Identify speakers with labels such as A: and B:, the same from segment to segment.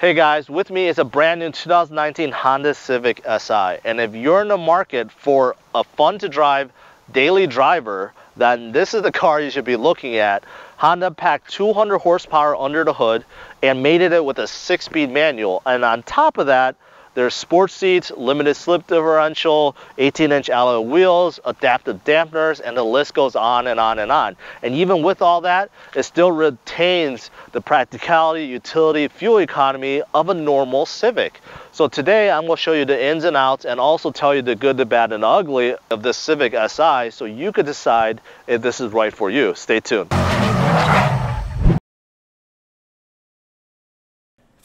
A: Hey guys, with me is a brand new 2019 Honda Civic Si. And if you're in the market for a fun to drive daily driver, then this is the car you should be looking at. Honda packed 200 horsepower under the hood and mated it with a six-speed manual. And on top of that, there's sports seats, limited slip differential, 18-inch alloy wheels, adaptive dampeners, and the list goes on and on and on. And even with all that, it still retains the practicality, utility, fuel economy of a normal Civic. So today I'm going to show you the ins and outs and also tell you the good, the bad, and the ugly of this Civic Si so you could decide if this is right for you. Stay tuned.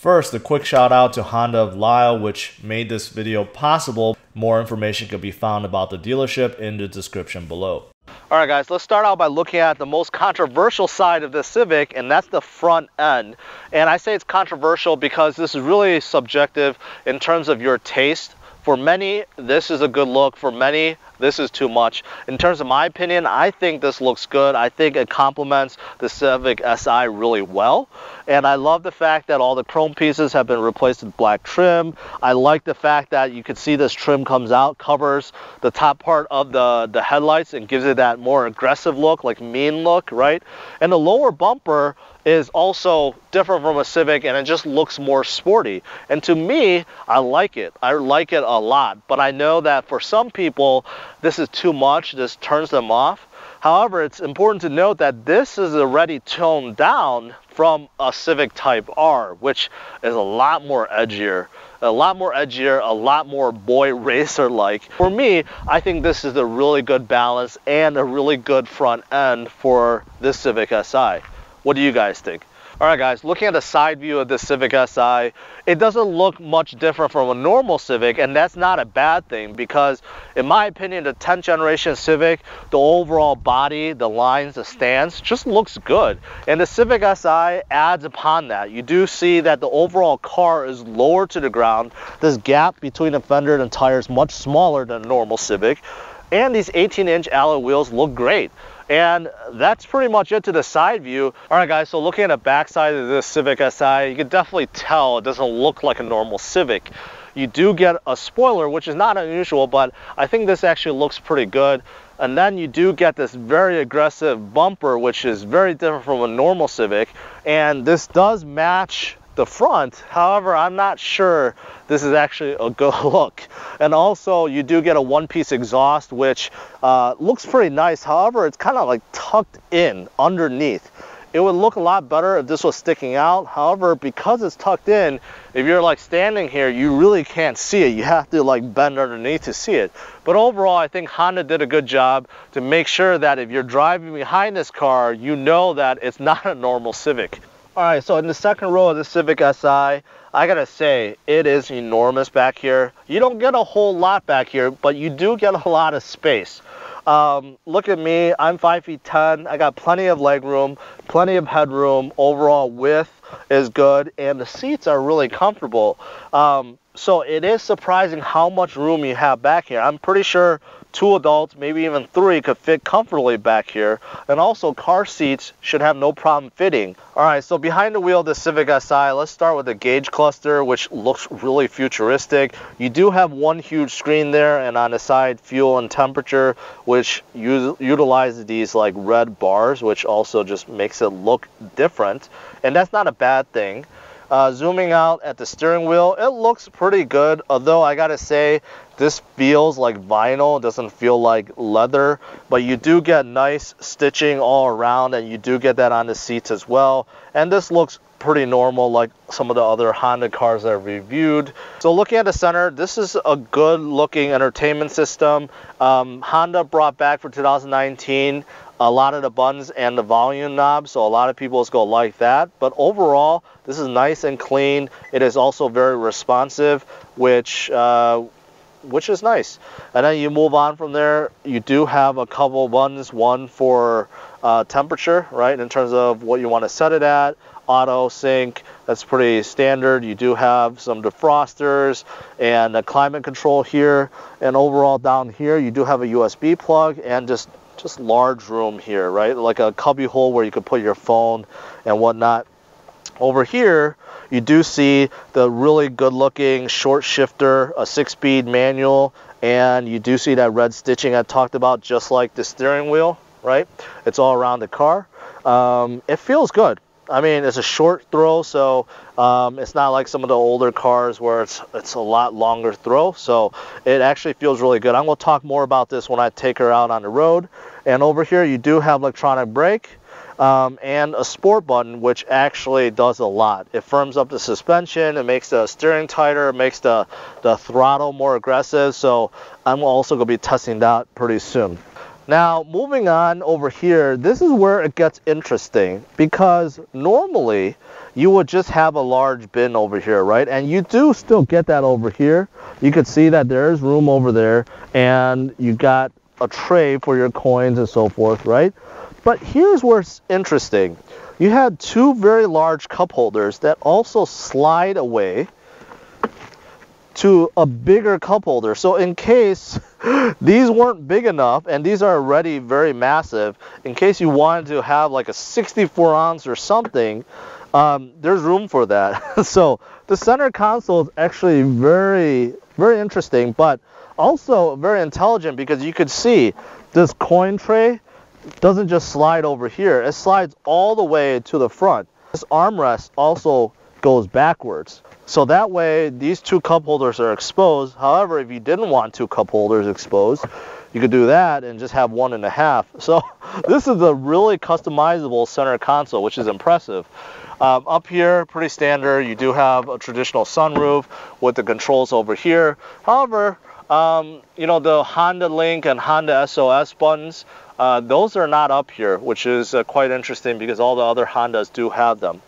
B: First, a quick shout out to Honda of Lisle, which made this video possible. More information can be found about the dealership in the description below.
A: All right, guys, let's start out by looking at the most controversial side of the Civic, and that's the front end. And I say it's controversial because this is really subjective in terms of your taste. For many, this is a good look. For many, this is too much. In terms of my opinion, I think this looks good. I think it complements the Civic Si really well. And I love the fact that all the chrome pieces have been replaced with black trim. I like the fact that you can see this trim comes out, covers the top part of the, the headlights and gives it that more aggressive look, like mean look, right? And the lower bumper is also different from a Civic and it just looks more sporty. And to me, I like it. I like it a lot. But I know that for some people, this is too much, this turns them off. However, it's important to note that this is already toned down from a Civic Type R, which is a lot more edgier, a lot more edgier, a lot more boy racer-like. For me, I think this is a really good balance and a really good front end for this Civic Si. What do you guys think? All right, guys, looking at the side view of the Civic Si, it doesn't look much different from a normal Civic, and that's not a bad thing because, in my opinion, the 10th generation Civic, the overall body, the lines, the stance, just looks good. And the Civic Si adds upon that. You do see that the overall car is lower to the ground. This gap between the fender and tires much smaller than a normal Civic. And these 18-inch alloy wheels look great. And that's pretty much it to the side view. All right, guys, so looking at the backside of this Civic Si, you can definitely tell it doesn't look like a normal Civic. You do get a spoiler, which is not unusual, but I think this actually looks pretty good. And then you do get this very aggressive bumper, which is very different from a normal Civic. And this does match the front. However, I'm not sure this is actually a good look. And also you do get a one-piece exhaust, which uh, looks pretty nice. However, it's kind of like tucked in underneath. It would look a lot better if this was sticking out. However, because it's tucked in, if you're like standing here, you really can't see it. You have to like bend underneath to see it. But overall, I think Honda did a good job to make sure that if you're driving behind this car, you know that it's not a normal Civic. All right, so in the second row of the Civic Si, I gotta say, it is enormous back here. You don't get a whole lot back here, but you do get a lot of space. Um, look at me, I'm 5 feet 10, I got plenty of leg room, plenty of headroom, overall width is good, and the seats are really comfortable. Um, so it is surprising how much room you have back here. I'm pretty sure two adults, maybe even three, could fit comfortably back here. And also car seats should have no problem fitting. All right, so behind the wheel of the Civic Si, let's start with the gauge cluster, which looks really futuristic. You do have one huge screen there, and on the side, fuel and temperature, which utilizes these like red bars, which also just makes it look different. And that's not a bad thing. Uh, zooming out at the steering wheel, it looks pretty good, although I gotta say, this feels like vinyl, doesn't feel like leather, but you do get nice stitching all around and you do get that on the seats as well. And this looks pretty normal like some of the other Honda cars I've reviewed. So looking at the center, this is a good looking entertainment system. Um, Honda brought back for 2019 a lot of the buttons and the volume knob so a lot of people is going to like that but overall this is nice and clean it is also very responsive which uh, which is nice. And then you move on from there. You do have a couple buttons one for uh, temperature right in terms of what you want to set it at. Auto sync that's pretty standard. You do have some defrosters and a climate control here. And overall down here you do have a USB plug and just just large room here, right? Like a cubby hole where you could put your phone and whatnot. Over here, you do see the really good looking short shifter, a six speed manual, and you do see that red stitching I talked about, just like the steering wheel, right? It's all around the car. Um, it feels good. I mean, it's a short throw, so um, it's not like some of the older cars where it's it's a lot longer throw. So it actually feels really good. I'm going to talk more about this when I take her out on the road. And over here, you do have electronic brake um, and a sport button, which actually does a lot. It firms up the suspension, it makes the steering tighter, it makes the, the throttle more aggressive. So I'm also going to be testing that pretty soon. Now, moving on over here, this is where it gets interesting because normally you would just have a large bin over here, right? And you do still get that over here. You could see that there's room over there and you got a tray for your coins and so forth, right? But here's where it's interesting. You had two very large cup holders that also slide away to a bigger cup holder. So in case these weren't big enough, and these are already very massive, in case you wanted to have like a 64 ounce or something, um, there's room for that. so the center console is actually very, very interesting, but also very intelligent because you could see this coin tray doesn't just slide over here, it slides all the way to the front. This armrest also goes backwards. So that way these two cup holders are exposed. However, if you didn't want two cup holders exposed, you could do that and just have one and a half. So this is a really customizable center console, which is impressive. Um, up here, pretty standard. You do have a traditional sunroof with the controls over here. However, um, you know, the Honda Link and Honda SOS buttons, uh, those are not up here, which is uh, quite interesting because all the other Hondas do have them.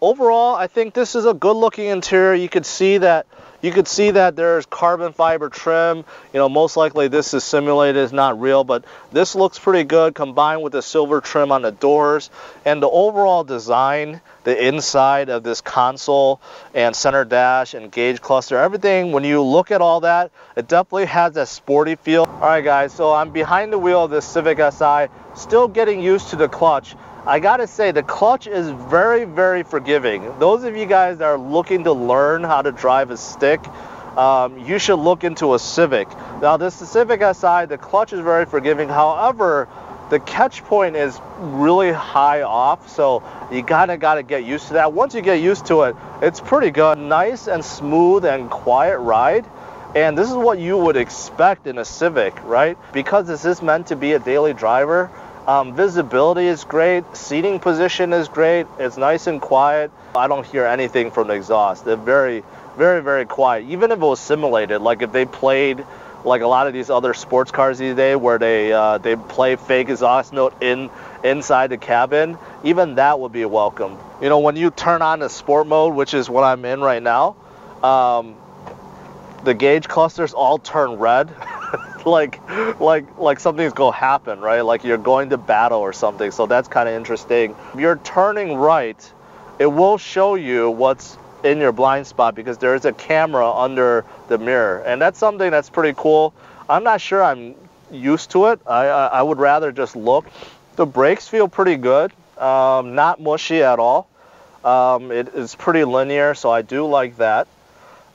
A: Overall, I think this is a good looking interior. You could see that you could see that there's carbon fiber trim. You know, most likely this is simulated, it's not real, but this looks pretty good combined with the silver trim on the doors and the overall design, the inside of this console and center dash and gauge cluster, everything, when you look at all that, it definitely has that sporty feel. All right, guys, so I'm behind the wheel of this Civic Si, still getting used to the clutch. I gotta say the clutch is very, very forgiving. Those of you guys that are looking to learn how to drive a stick, um, you should look into a Civic. Now this Civic Si, the clutch is very forgiving. However, the catch point is really high off, so you gotta gotta get used to that. Once you get used to it, it's pretty good. Nice and smooth and quiet ride. And this is what you would expect in a Civic, right? Because this is meant to be a daily driver, um, visibility is great. Seating position is great. It's nice and quiet. I don't hear anything from the exhaust. They're very, very, very quiet. Even if it was simulated, like if they played like a lot of these other sports cars these days where they uh, they play fake exhaust note in inside the cabin, even that would be welcome. You know, when you turn on the sport mode, which is what I'm in right now, um, the gauge clusters all turn red. like like like something's gonna happen, right? Like you're going to battle or something. So that's kind of interesting. You're turning right, it will show you what's in your blind spot because there is a camera under the mirror, and that's something that's pretty cool. I'm not sure I'm used to it. I I, I would rather just look. The brakes feel pretty good, um, not mushy at all. Um, it is pretty linear, so I do like that.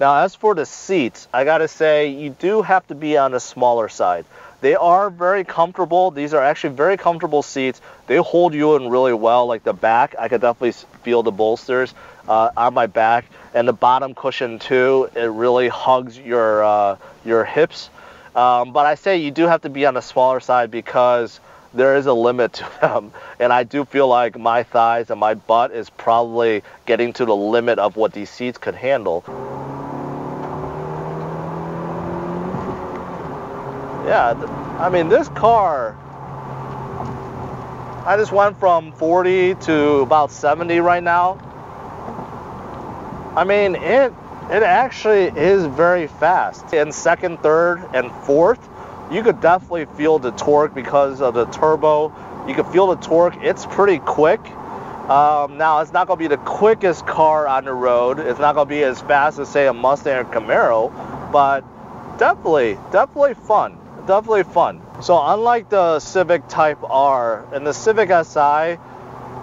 A: Now, as for the seats, I gotta say, you do have to be on the smaller side. They are very comfortable. These are actually very comfortable seats. They hold you in really well, like the back. I could definitely feel the bolsters uh, on my back, and the bottom cushion too. It really hugs your uh, your hips. Um, but I say you do have to be on the smaller side because there is a limit to them. And I do feel like my thighs and my butt is probably getting to the limit of what these seats could handle. Yeah, I mean, this car, I just went from 40 to about 70 right now. I mean, it it actually is very fast. In second, third, and fourth, you could definitely feel the torque because of the turbo. You can feel the torque. It's pretty quick. Um, now, it's not going to be the quickest car on the road. It's not going to be as fast as, say, a Mustang or Camaro, but definitely, definitely fun definitely fun. So unlike the Civic Type R and the Civic Si,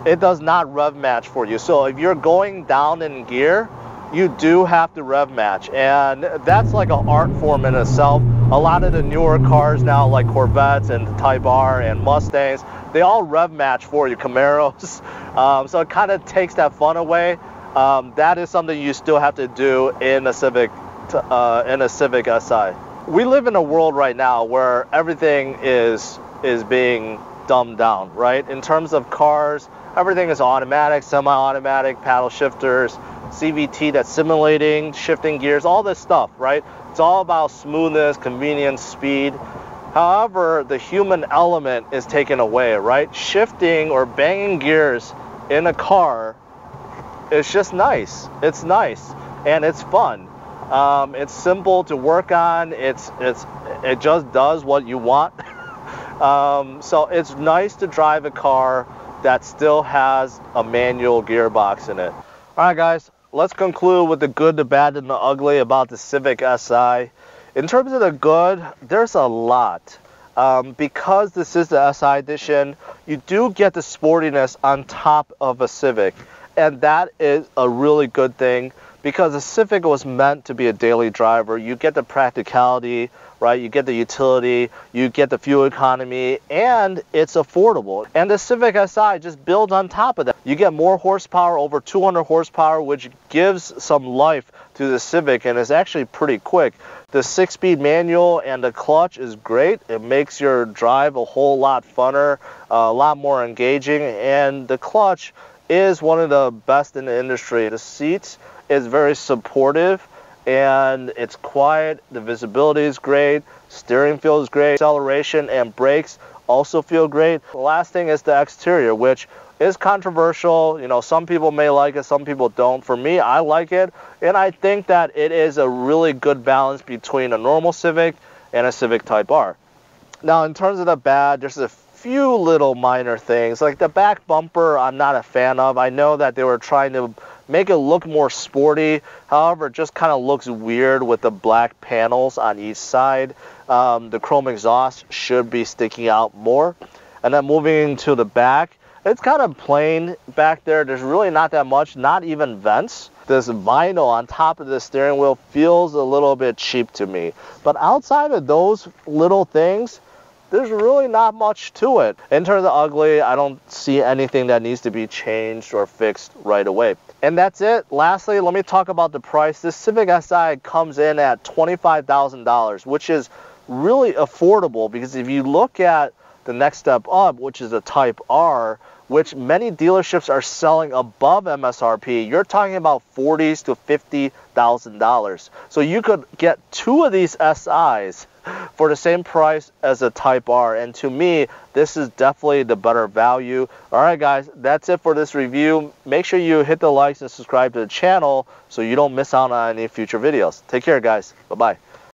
A: it does not rev match for you. So if you're going down in gear, you do have to rev match. And that's like an art form in itself. A lot of the newer cars now, like Corvettes and Type R and Mustangs, they all rev match for you, Camaros. Um, so it kind of takes that fun away. Um, that is something you still have to do in a Civic, uh, in a Civic Si. We live in a world right now where everything is is being dumbed down, right? In terms of cars, everything is automatic, semi-automatic, paddle shifters, CVT that's simulating, shifting gears, all this stuff, right? It's all about smoothness, convenience, speed. However, the human element is taken away, right? Shifting or banging gears in a car is just nice. It's nice and it's fun. Um, it's simple to work on. It's it's it just does what you want. um, so it's nice to drive a car that still has a manual gearbox in it. All right, guys let's conclude with the good, the bad, and the ugly about the Civic Si. In terms of the good, there's a lot. Um, because this is the SI edition, you do get the sportiness on top of a Civic. And that is a really good thing because the Civic was meant to be a daily driver. You get the practicality right? You get the utility, you get the fuel economy, and it's affordable. And the Civic Si just builds on top of that. You get more horsepower, over 200 horsepower, which gives some life to the Civic and it's actually pretty quick. The six-speed manual and the clutch is great. It makes your drive a whole lot funner, uh, a lot more engaging, and the clutch is one of the best in the industry. The seats is very supportive and it's quiet. The visibility is great. Steering feels great. Acceleration and brakes also feel great. The last thing is the exterior, which is controversial. You know, some people may like it, some people don't. For me, I like it, and I think that it is a really good balance between a normal Civic and a Civic Type R. Now, in terms of the bad, there's a few little minor things. Like the back bumper, I'm not a fan of. I know that they were trying to make it look more sporty. However, it just kind of looks weird with the black panels on each side. Um, the chrome exhaust should be sticking out more. And then moving to the back, it's kind of plain back there. There's really not that much, not even vents. This vinyl on top of the steering wheel feels a little bit cheap to me. But outside of those little things, there's really not much to it. In terms of ugly, I don't see anything that needs to be changed or fixed right away. And that's it. Lastly, let me talk about the price. This Civic Si comes in at $25,000, which is really affordable because if you look at the next step up, which is a Type R, which many dealerships are selling above MSRP, you're talking about forties to fifty thousand dollars. So you could get two of these SIs for the same price as a Type R. And to me, this is definitely the better value. All right, guys, that's it for this review. Make sure you hit the likes and subscribe to the channel so you don't miss out on any future videos. Take care, guys. Bye-bye.